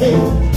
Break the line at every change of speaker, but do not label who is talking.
Hey.